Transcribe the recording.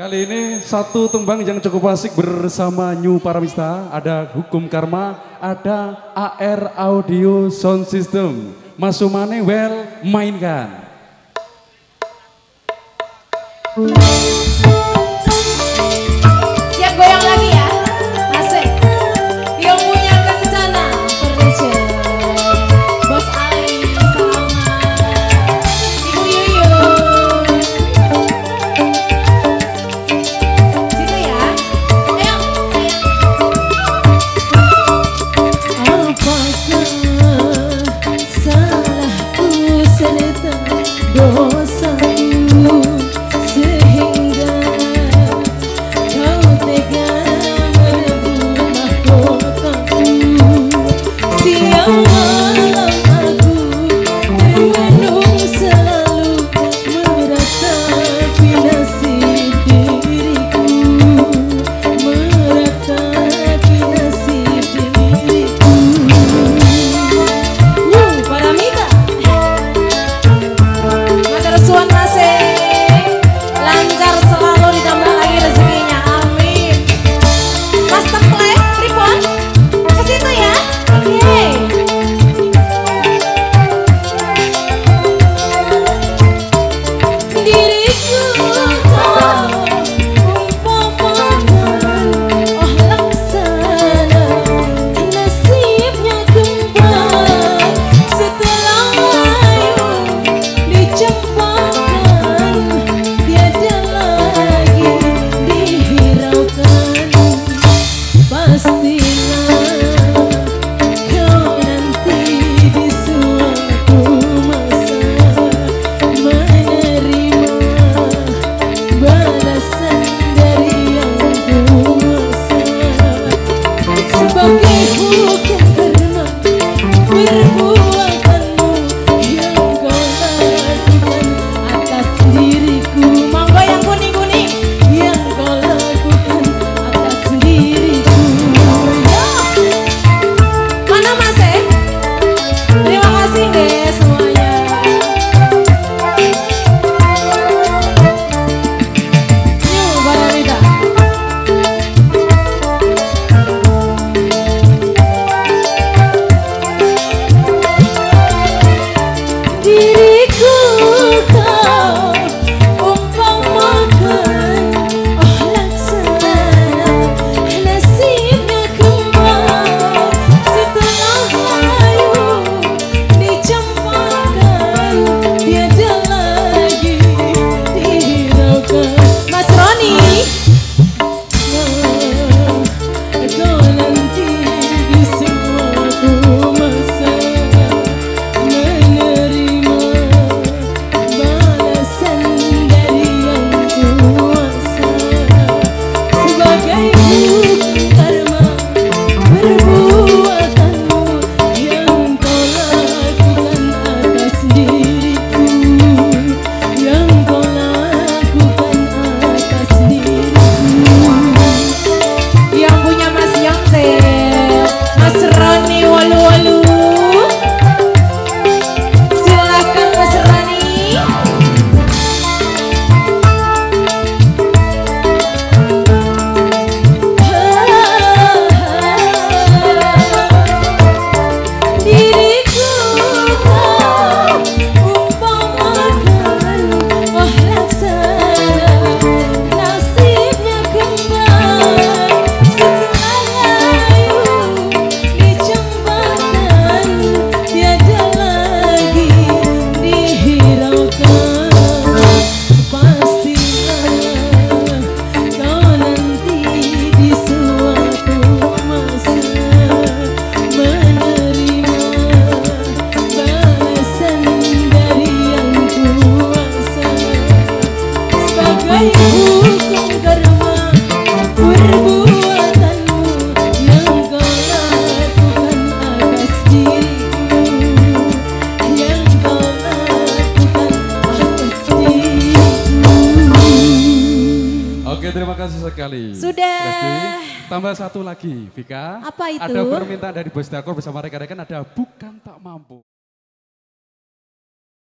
Kali ini satu tembang yang cukup asik bersama New Paramista, ada Hukum Karma, ada AR Audio Sound System. Mas Sumane well mainkan. salahku seleta doa. Oke, terima kasih sekali. Sudah. Resti. Tambah satu lagi, Vika. Apa itu? Ada permintaan dari Bos Dakor bersama rekan-rekan ada bukan tak mampu.